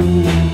Ooh.